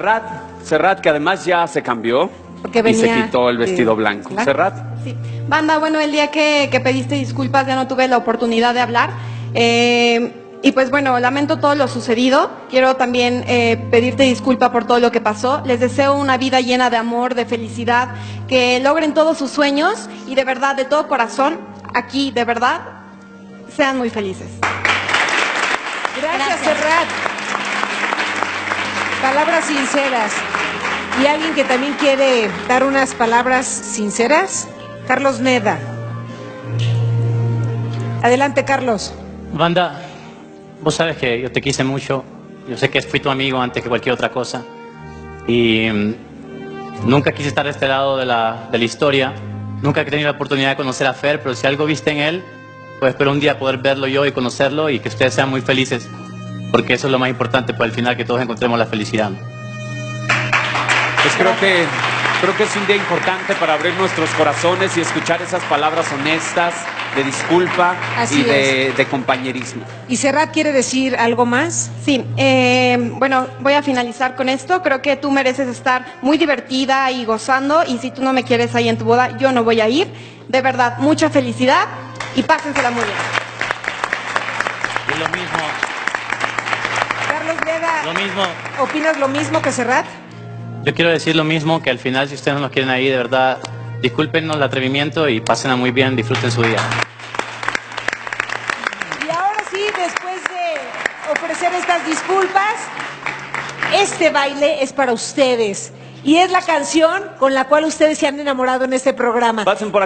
Serrat, Serrat, que además ya se cambió Porque y se venía quitó el vestido blanco. blanco. Serrat, Sí. Banda, bueno, el día que, que pediste disculpas ya no tuve la oportunidad de hablar. Eh, y pues bueno, lamento todo lo sucedido. Quiero también eh, pedirte disculpa por todo lo que pasó. Les deseo una vida llena de amor, de felicidad, que logren todos sus sueños y de verdad, de todo corazón, aquí, de verdad, sean muy felices. Gracias, Gracias. Serrat. Palabras sinceras. ¿Y alguien que también quiere dar unas palabras sinceras? Carlos Neda. Adelante, Carlos. Banda, vos sabes que yo te quise mucho. Yo sé que fui tu amigo antes que cualquier otra cosa. Y mm, nunca quise estar de este lado de la, de la historia. Nunca he tenido la oportunidad de conocer a Fer, pero si algo viste en él, pues espero un día poder verlo yo y conocerlo y que ustedes sean muy felices. Porque eso es lo más importante para el final, que todos encontremos la felicidad. pues creo que, creo que es un día importante para abrir nuestros corazones y escuchar esas palabras honestas de disculpa Así y de, de compañerismo. ¿Y Serrat quiere decir algo más? Sí, eh, bueno, voy a finalizar con esto. Creo que tú mereces estar muy divertida y gozando y si tú no me quieres ahí en tu boda, yo no voy a ir. De verdad, mucha felicidad y pásensela muy bien. Y lo mismo, Lo mismo. ¿opinas lo mismo que Serrat? Yo quiero decir lo mismo, que al final si ustedes no nos quieren ahí, de verdad, discúlpenos el atrevimiento y pásenla muy bien, disfruten su día. Y ahora sí, después de ofrecer estas disculpas, este baile es para ustedes. Y es la canción con la cual ustedes se han enamorado en este programa. Pasen por